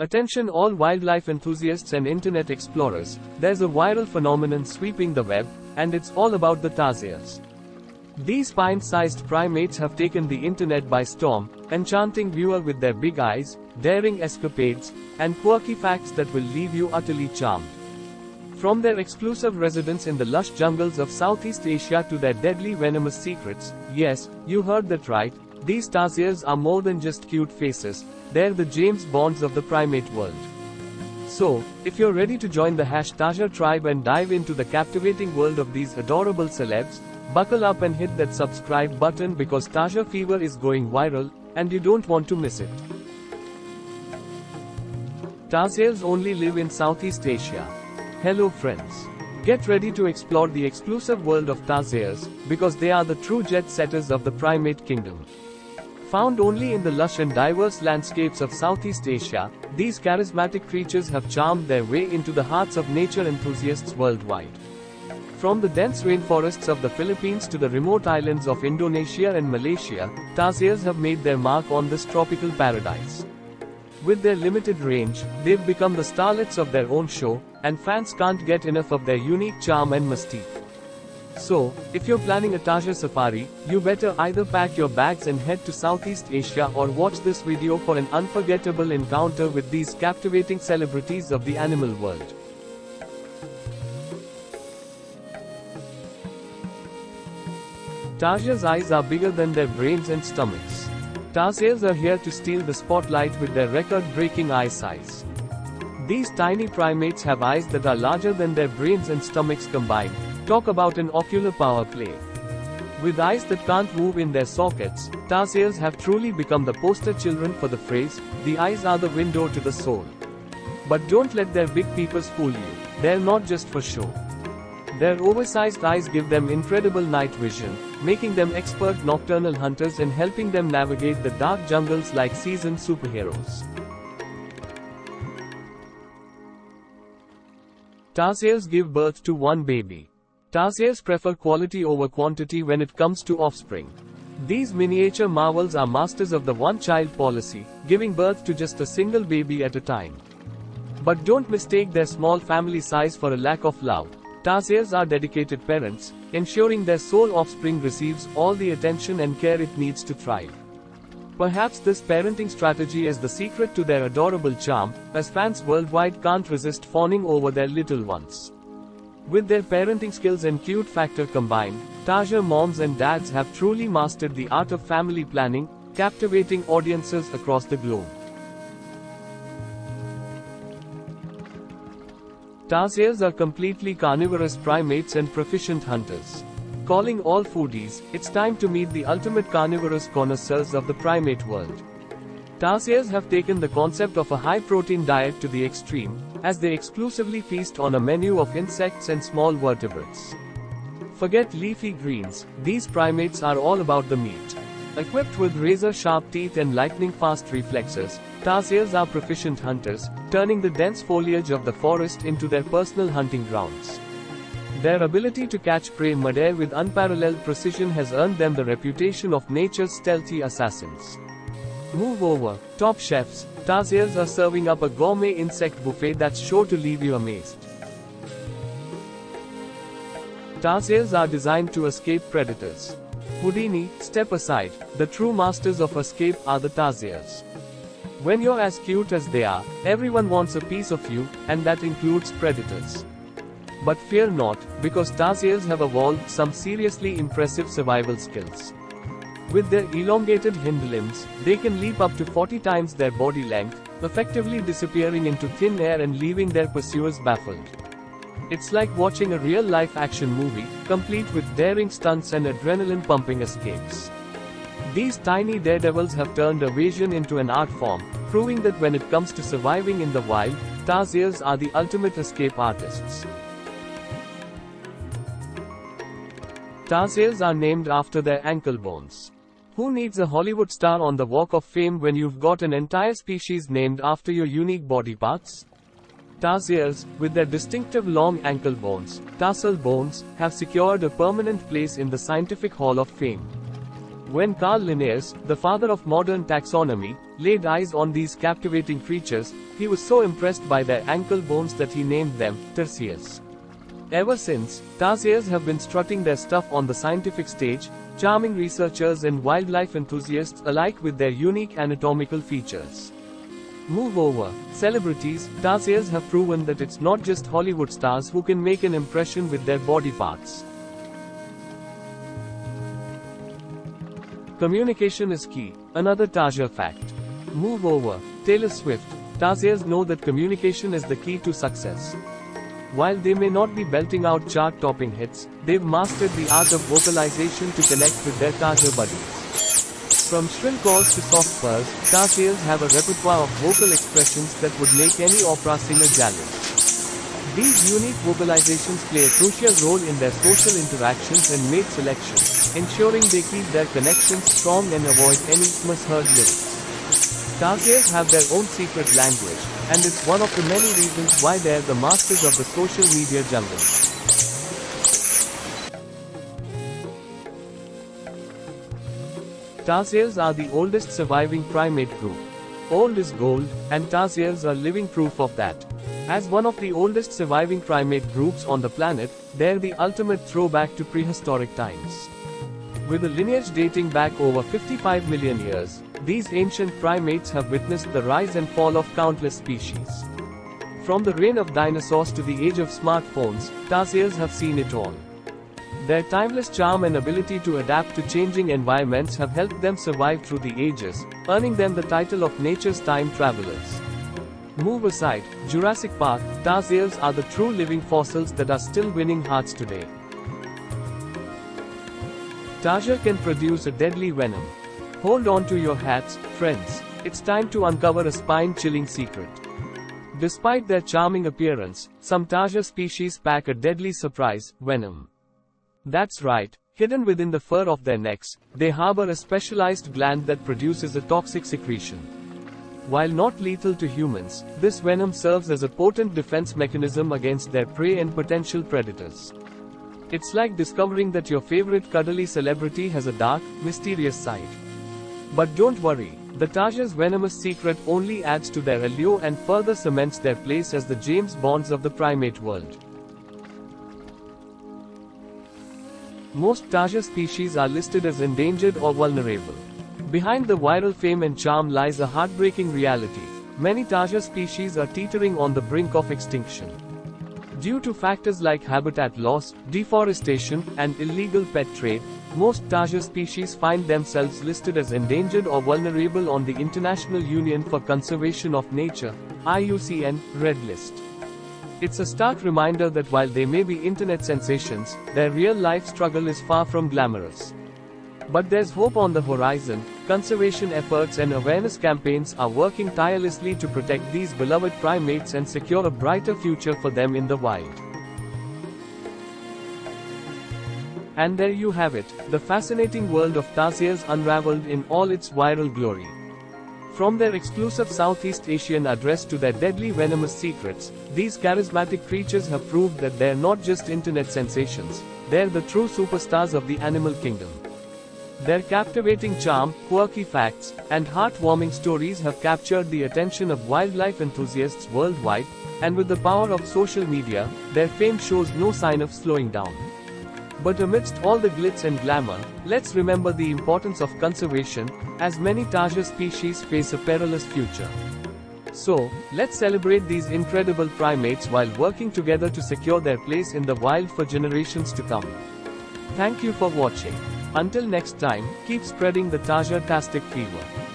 Attention all wildlife enthusiasts and internet explorers, there's a viral phenomenon sweeping the web, and it's all about the tarsiers. These pint-sized primates have taken the internet by storm, enchanting viewer with their big eyes, daring escapades, and quirky facts that will leave you utterly charmed. From their exclusive residence in the lush jungles of Southeast Asia to their deadly venomous secrets, yes, you heard that right, these tarsiers are more than just cute faces, they're the James Bonds of the primate world. So, if you're ready to join the hash Tarsier tribe and dive into the captivating world of these adorable celebs, buckle up and hit that subscribe button because Tarsier fever is going viral, and you don't want to miss it. Tarsiers only live in Southeast Asia. Hello friends. Get ready to explore the exclusive world of tarsiers, because they are the true jet setters of the primate kingdom. Found only in the lush and diverse landscapes of Southeast Asia, these charismatic creatures have charmed their way into the hearts of nature enthusiasts worldwide. From the dense rainforests of the Philippines to the remote islands of Indonesia and Malaysia, tarsiers have made their mark on this tropical paradise. With their limited range, they've become the starlets of their own show, and fans can't get enough of their unique charm and mystique. So, if you're planning a Tarsier safari, you better either pack your bags and head to Southeast Asia or watch this video for an unforgettable encounter with these captivating celebrities of the animal world. Tarsier's eyes are bigger than their brains and stomachs. Tarsiers are here to steal the spotlight with their record-breaking eye size. These tiny primates have eyes that are larger than their brains and stomachs combined, Talk about an ocular power play. With eyes that can't move in their sockets, tarsiers have truly become the poster children for the phrase, the eyes are the window to the soul. But don't let their big peepers fool you, they're not just for show. Their oversized eyes give them incredible night vision, making them expert nocturnal hunters and helping them navigate the dark jungles like seasoned superheroes. Tarsiers give birth to one baby. Tarsiers prefer quality over quantity when it comes to offspring. These miniature marvels are masters of the one-child policy, giving birth to just a single baby at a time. But don't mistake their small family size for a lack of love. Tarsiers are dedicated parents, ensuring their sole offspring receives all the attention and care it needs to thrive. Perhaps this parenting strategy is the secret to their adorable charm, as fans worldwide can't resist fawning over their little ones. With their parenting skills and cute factor combined, Tarsier moms and dads have truly mastered the art of family planning, captivating audiences across the globe. Tarsiers are completely carnivorous primates and proficient hunters. Calling all foodies, it's time to meet the ultimate carnivorous connoisseurs of the primate world. Tarsiers have taken the concept of a high-protein diet to the extreme, as they exclusively feast on a menu of insects and small vertebrates. Forget leafy greens, these primates are all about the meat. Equipped with razor-sharp teeth and lightning-fast reflexes, tarsiers are proficient hunters, turning the dense foliage of the forest into their personal hunting grounds. Their ability to catch prey midair with unparalleled precision has earned them the reputation of nature's stealthy assassins. Move over, top chefs, Tarsiers are serving up a gourmet insect buffet that's sure to leave you amazed. Tarsiers are designed to escape predators. Houdini, step aside, the true masters of escape are the Tarsiers. When you're as cute as they are, everyone wants a piece of you, and that includes predators. But fear not, because Tarsiers have evolved some seriously impressive survival skills. With their elongated hind limbs, they can leap up to 40 times their body length, effectively disappearing into thin air and leaving their pursuers baffled. It's like watching a real-life action movie, complete with daring stunts and adrenaline-pumping escapes. These tiny daredevils have turned evasion into an art form, proving that when it comes to surviving in the wild, Tarsiers are the ultimate escape artists. Tarsiers are named after their ankle bones. Who needs a Hollywood star on the Walk of Fame when you've got an entire species named after your unique body parts? Tarsiers, with their distinctive long ankle bones, tarsal bones, have secured a permanent place in the Scientific Hall of Fame. When Carl Linnaeus, the father of modern taxonomy, laid eyes on these captivating creatures, he was so impressed by their ankle bones that he named them Tarsiers. Ever since, Tarsiers have been strutting their stuff on the scientific stage, charming researchers and wildlife enthusiasts alike with their unique anatomical features. Move over. Celebrities, Tarsiers have proven that it's not just Hollywood stars who can make an impression with their body parts. Communication is key. Another Tarsier fact. Move over. Taylor Swift. Tarsiers know that communication is the key to success. While they may not be belting out chart-topping hits, they've mastered the art of vocalization to connect with their Tarsier buddies. From shrill calls to soft purrs, Tarsiers have a repertoire of vocal expressions that would make any opera singer jealous. These unique vocalizations play a crucial role in their social interactions and mate selection, ensuring they keep their connections strong and avoid any misheard lyrics. Tarsiers have their own secret language, and it's one of the many reasons why they're the masters of the social media jungle. Tarsiers are the oldest surviving primate group. Old is gold, and Tarsiers are living proof of that. As one of the oldest surviving primate groups on the planet, they're the ultimate throwback to prehistoric times. With a lineage dating back over 55 million years, these ancient primates have witnessed the rise and fall of countless species. From the reign of dinosaurs to the age of smartphones, Tarsiers have seen it all. Their timeless charm and ability to adapt to changing environments have helped them survive through the ages, earning them the title of nature's time travelers. Move aside, Jurassic Park, Tarsiers are the true living fossils that are still winning hearts today. Tarsier can produce a deadly venom. Hold on to your hats, friends. It's time to uncover a spine-chilling secret. Despite their charming appearance, some Tarsier species pack a deadly surprise, venom. That's right, hidden within the fur of their necks, they harbor a specialized gland that produces a toxic secretion. While not lethal to humans, this venom serves as a potent defense mechanism against their prey and potential predators. It's like discovering that your favorite cuddly celebrity has a dark, mysterious side. But don't worry, the Tarsier's venomous secret only adds to their allure and further cements their place as the James Bonds of the primate world. Most Tarsier species are listed as endangered or vulnerable. Behind the viral fame and charm lies a heartbreaking reality. Many Tarsier species are teetering on the brink of extinction. Due to factors like habitat loss, deforestation, and illegal pet trade, most Tarsier species find themselves listed as endangered or vulnerable on the International Union for Conservation of Nature, IUCN, Red List. It's a stark reminder that while they may be internet sensations, their real life struggle is far from glamorous. But there's hope on the horizon. Conservation efforts and awareness campaigns are working tirelessly to protect these beloved primates and secure a brighter future for them in the wild. And there you have it, the fascinating world of tarsiers unraveled in all its viral glory. From their exclusive Southeast Asian address to their deadly venomous secrets, these charismatic creatures have proved that they're not just internet sensations, they're the true superstars of the animal kingdom. Their captivating charm, quirky facts, and heartwarming stories have captured the attention of wildlife enthusiasts worldwide, and with the power of social media, their fame shows no sign of slowing down. But amidst all the glitz and glamour, let's remember the importance of conservation, as many Tarsier species face a perilous future. So, let's celebrate these incredible primates while working together to secure their place in the wild for generations to come. Thank you for watching. Until next time, keep spreading the Tarsier-tastic fever.